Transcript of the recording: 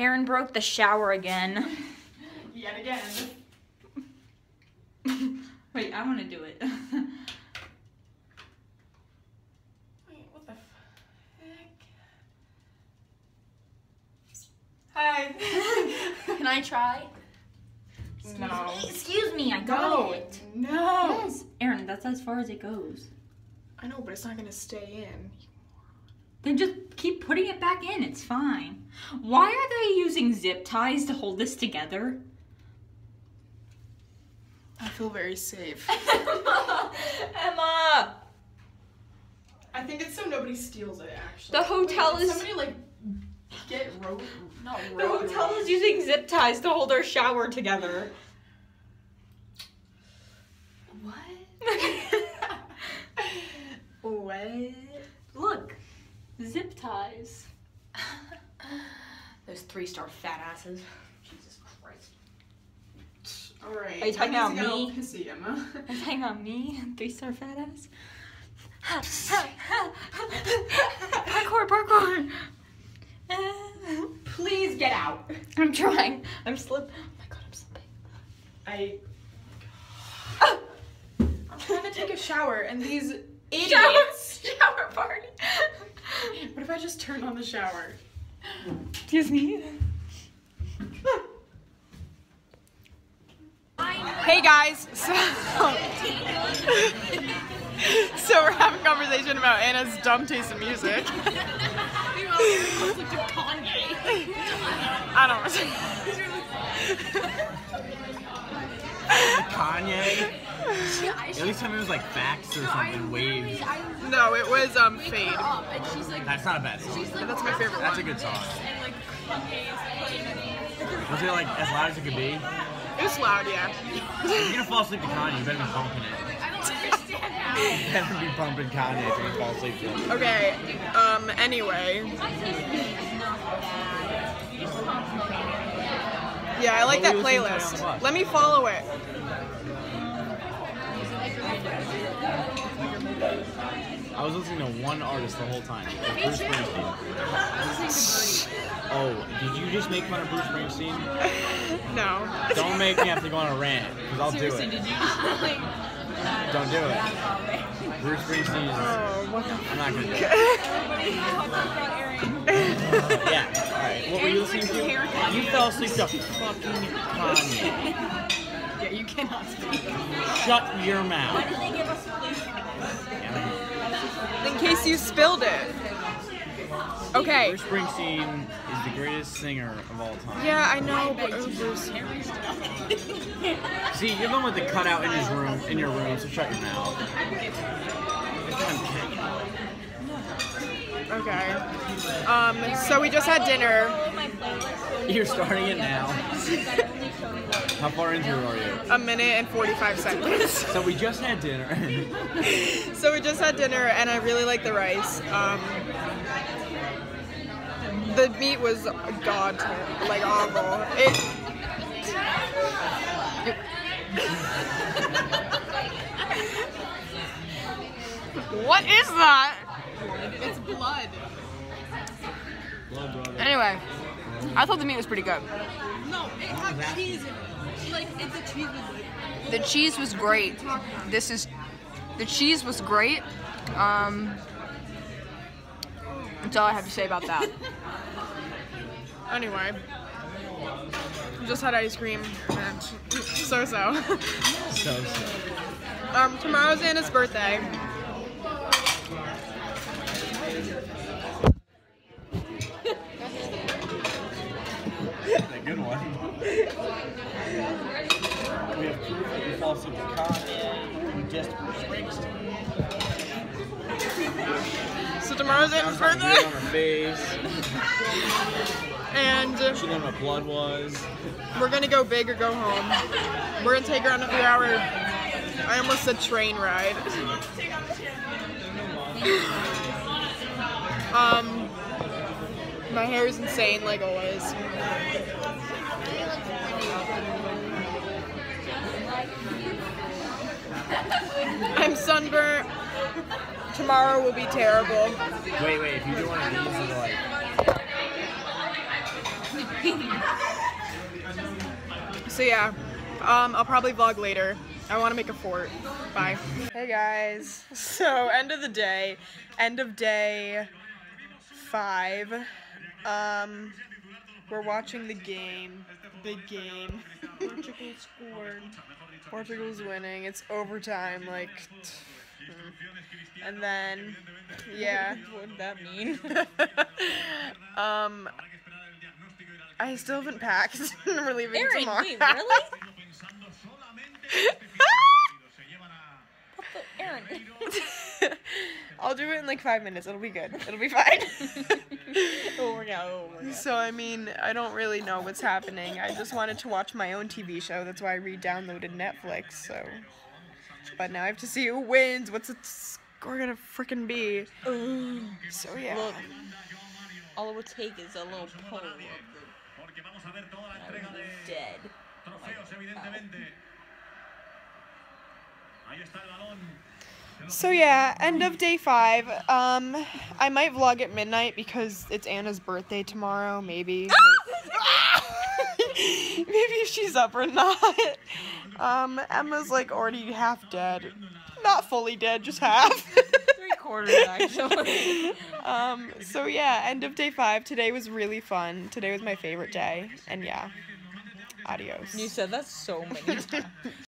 Aaron broke the shower again. Yet again. Wait, I want to do it. Wait, what the heck? Hi. Can I try? no. Excuse me, I got No. it. No. Yes, Aaron, that's as far as it goes. I know, but it's not gonna stay in. Then just keep putting it back in. It's fine. Why are they using zip ties to hold this together? I feel very safe. Emma! Emma! I think it's so nobody steals it. Actually, The hotel Wait, did is- somebody like get road. Not rope. The hotel is using zip ties to hold our shower together. What? what? Look, zip ties. Those three star fat asses. Jesus Christ. All right. Are you talking about me? I gotta Pissy Emma. Hang on me, three star fat ass. parkour, parkour. Please get out. I'm trying. I'm slipping. Oh my god, I'm slipping. I. Oh ah! I'm trying to take a shower, and these idiots. Shower, shower party. What if I just turn on the shower? Excuse me. Hey guys, so, so we're having a conversation about Anna's dumb taste in music. I don't know. Kanye. At least tell me it was like facts or something, waves. No, it was um Fade. Like, That's not a bad song. That's my favorite That's a good song. Was it like as loud as it could be? It was loud, yeah. If you're gonna fall asleep to Kanye, you better be bumping it. I don't understand that. You better be bumping Kanye if you're gonna fall asleep to it. Okay. Um. Anyway. Yeah, I like that were you listening to on the playlist. Let me follow it. I was listening to one artist the whole time. Bruce Springsteen. Oh, did you just make fun of Bruce Springsteen? No. Don't make me have to go on a rant, because I'll do it. Don't do it. Bruce Springsteen is. Oh, what the I'm not gonna do it. yeah. Alright. What were you listening to? You fell asleep to fucking Kanye. Yeah, you cannot speak. Shut your mouth. Why did they give us In case you spilled it. Okay. Bruce Springsteen is the greatest singer of all time. Yeah, I know, but. See, you're the one with the cutout in his room, in your room, so shut your mouth. Okay. Um, so we just had dinner. You're starting it now. How far into it are you? A minute and 45 seconds. So we just had dinner. so we just had dinner, and I really like the rice. Um, the meat was god, like awful. It. what is that? It's blood. Anyway, I thought the meat was pretty good. No, it had cheese in it. Like, it's a cheese The cheese was great. This is the cheese was great. Um, that's all I have to say about that. anyway, just had ice cream and so so. so, so. Um, tomorrow's Anna's birthday. We have proof that you fall asleep to Kanye. You just Bruce Springsteen. So tomorrow's like birthday, on her face. and She didn't know what blood was. we're gonna go big or go home. We're gonna take her on a three-hour. I almost said train ride. um, my hair is insane, like always. I'm sunburnt. Tomorrow will be terrible. Wait, wait, if you do one of these, it'll like. So yeah, um, I'll probably vlog later. I want to make a fort. Bye. Hey guys. So end of the day, end of day five. Um, we're watching the game, the big game. Portugal scored. Portugal's winning. It's overtime. Like, and then yeah. What would that mean? um, I still haven't packed. We're leaving Aaron, tomorrow. wait, really? Aaron. I'll do it in like five minutes. It'll be good. It'll be fine. oh my god, oh my god. so I mean, I don't really know what's happening. I just wanted to watch my own TV show. That's why I re-downloaded Netflix. So, but now I have to see who wins. What's the score gonna freaking be? So yeah. Look, all it would take is a little pull of the. I would dead. Oh my God. So yeah, end of day five. Um, I might vlog at midnight because it's Anna's birthday tomorrow. Maybe. maybe if she's up or not. Um, Emma's like already half dead. Not fully dead, just half. Three quarters actually. um, so yeah, end of day five. Today was really fun. Today was my favorite day. And yeah, adios. you said that so many times.